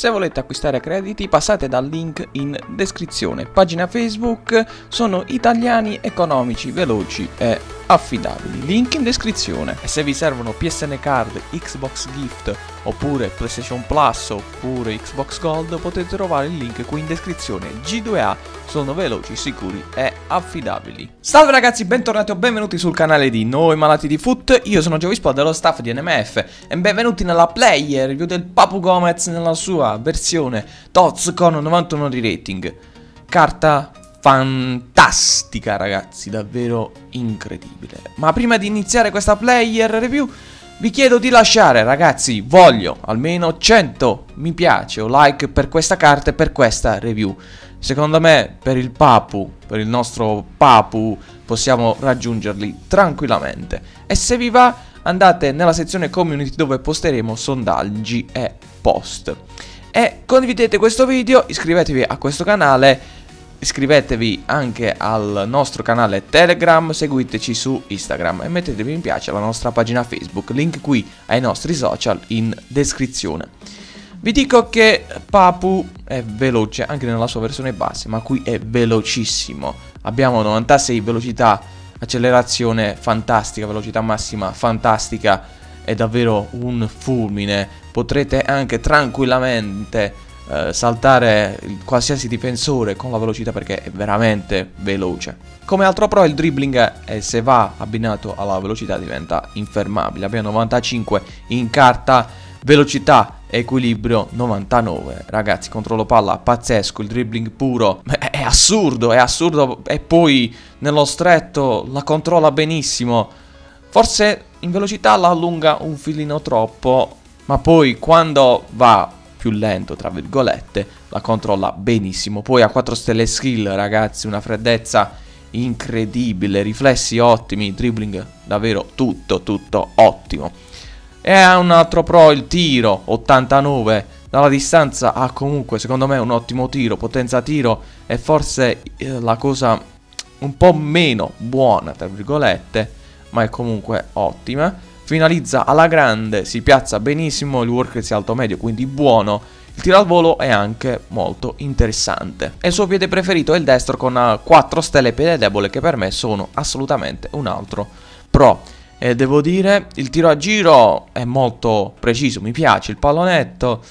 Se volete acquistare crediti passate dal link in descrizione. Pagina Facebook sono italiani economici, veloci e affidabili. Link in descrizione. E se vi servono PSN Card, Xbox Gift oppure PlayStation Plus oppure Xbox Gold potete trovare il link qui in descrizione. G2A sono veloci, sicuri e affidabili. Salve ragazzi, bentornati o benvenuti sul canale di Noi Malati di Foot. Io sono Giovispo dello staff di NMF e benvenuti nella player review del Papu Gomez nella sua versione TOTS con 91 di rating. Carta fantastica ragazzi, davvero incredibile. Ma prima di iniziare questa player review vi chiedo di lasciare ragazzi, voglio almeno 100 mi piace o like per questa carta e per questa review. Secondo me per il Papu, per il nostro Papu, possiamo raggiungerli tranquillamente. E se vi va andate nella sezione community dove posteremo sondaggi e post. E condividete questo video, iscrivetevi a questo canale iscrivetevi anche al nostro canale Telegram, seguiteci su Instagram e mettetevi mi piace alla nostra pagina Facebook, link qui ai nostri social in descrizione. Vi dico che Papu è veloce anche nella sua versione base, ma qui è velocissimo. Abbiamo 96 velocità, accelerazione fantastica, velocità massima fantastica, è davvero un fulmine. Potrete anche tranquillamente eh, saltare qualsiasi difensore con la velocità perché è veramente veloce. Come altro pro il dribbling eh, se va abbinato alla velocità diventa infermabile. Abbiamo 95 in carta, velocità, equilibrio 99. Ragazzi, controllo palla pazzesco, il dribbling puro. È, assurdo, è assurdo e poi nello stretto la controlla benissimo. Forse in velocità la allunga un filino troppo, ma poi quando va più lento, tra virgolette, la controlla benissimo. Poi ha 4 stelle skill, ragazzi, una freddezza incredibile, riflessi ottimi, dribbling davvero tutto, tutto ottimo. E ha un altro pro il tiro, 89. Dalla distanza ha comunque, secondo me, un ottimo tiro, potenza tiro e forse eh, la cosa un po' meno buona, tra virgolette, ma è comunque ottima finalizza alla grande, si piazza benissimo, il work si alto medio, quindi buono. Il tiro al volo è anche molto interessante. E il suo piede preferito è il destro con 4 stelle piede debole che per me sono assolutamente un altro pro. E devo dire, il tiro a giro è molto preciso, mi piace, il pallonetto...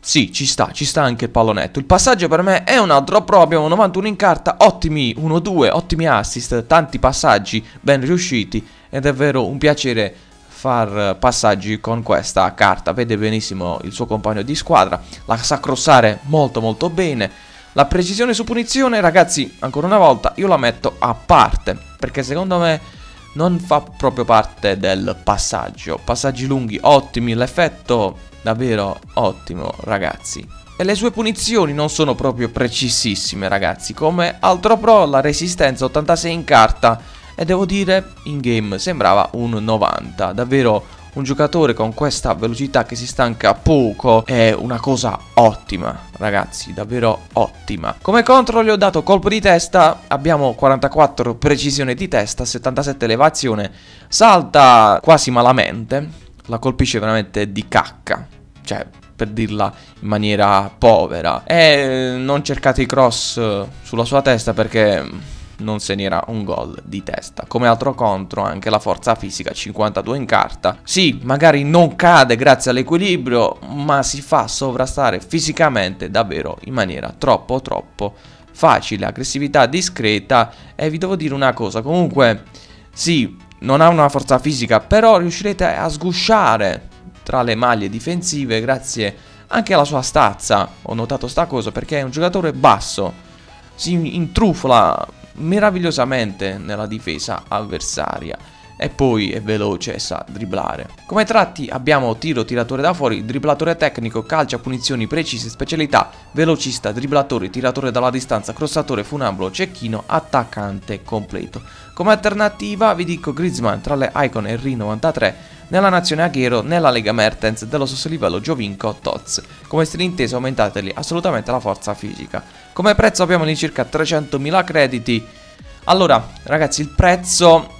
Sì, ci sta, ci sta anche il pallonetto. Il passaggio per me è un altro pro, abbiamo 91 in carta, ottimi 1-2, ottimi assist, tanti passaggi ben riusciti ed è vero un piacere far passaggi con questa carta. Vede benissimo il suo compagno di squadra, la sa crossare molto molto bene. La precisione su punizione, ragazzi, ancora una volta io la metto a parte, perché secondo me non fa proprio parte del passaggio. Passaggi lunghi ottimi, l'effetto davvero ottimo, ragazzi. E le sue punizioni non sono proprio precisissime, ragazzi. Come altro pro, la resistenza 86 in carta e devo dire in game sembrava un 90, davvero un giocatore con questa velocità che si stanca poco è una cosa ottima, ragazzi, davvero ottima. Come contro gli ho dato colpo di testa, abbiamo 44 precisione di testa, 77 elevazione, salta quasi malamente, la colpisce veramente di cacca, cioè per dirla in maniera povera. E non cercate i cross sulla sua testa perché non segnerà un gol di testa. Come altro contro anche la forza fisica 52 in carta. Sì, magari non cade grazie all'equilibrio, ma si fa sovrastare fisicamente davvero in maniera troppo troppo facile, aggressività discreta e vi devo dire una cosa, comunque sì, non ha una forza fisica, però riuscirete a sgusciare tra le maglie difensive grazie anche alla sua stazza. Ho notato sta cosa perché è un giocatore basso, si intrufola meravigliosamente nella difesa avversaria e poi è veloce e sa dribblare. Come tratti abbiamo tiro, tiratore da fuori, dribblatore tecnico, calcia, punizioni precise, specialità, velocista, dribblatore, tiratore dalla distanza, crossatore, funambolo, cecchino, attaccante completo. Come alternativa vi dico Griezmann tra le Icon e R93, nella nazione Aghero, nella Lega Mertens dello stesso livello Giovinco, Toz. Come stile inteso aumentateli assolutamente la forza fisica. Come prezzo abbiamo di circa 300.000 crediti. Allora, ragazzi, il prezzo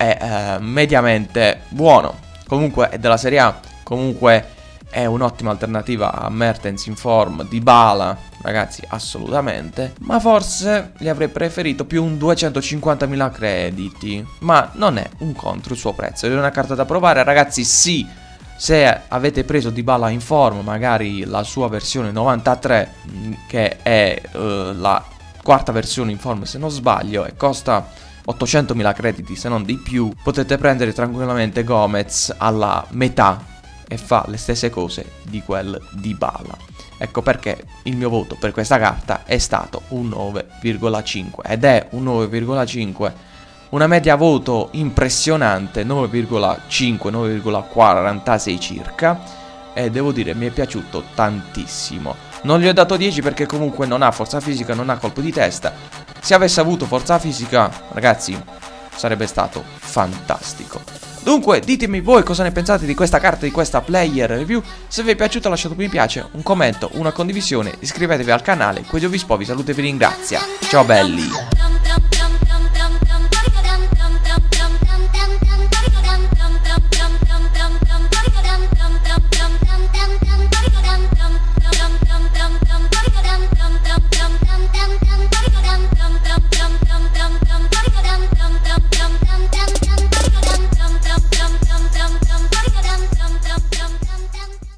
è eh, mediamente buono. Comunque è della Serie A, comunque è un'ottima alternativa a Mertens in form di Bala, ragazzi, assolutamente. Ma forse gli avrei preferito più un 250.000 crediti. Ma non è un contro il suo prezzo. È una carta da provare, ragazzi, sì. Se avete preso di Bala in form, magari la sua versione 93, mm, che è uh, la quarta versione in form se non sbaglio, e costa 800.000 crediti se non di più, potete prendere tranquillamente Gomez alla metà e fa le stesse cose di quel di Bala. Ecco perché il mio voto per questa carta è stato un 9,5 ed è un 9,5 una media voto impressionante 9,5 9,46 circa e devo dire mi è piaciuto tantissimo non gli ho dato 10 perché comunque non ha forza fisica non ha colpo di testa se avesse avuto forza fisica ragazzi sarebbe stato fantastico Dunque, ditemi voi cosa ne pensate di questa carta, di questa player review. Se vi è piaciuta lasciate un mi piace, un commento, una condivisione, iscrivetevi al canale. Questo vi spo, vi saluto e vi ringrazia. Ciao belli!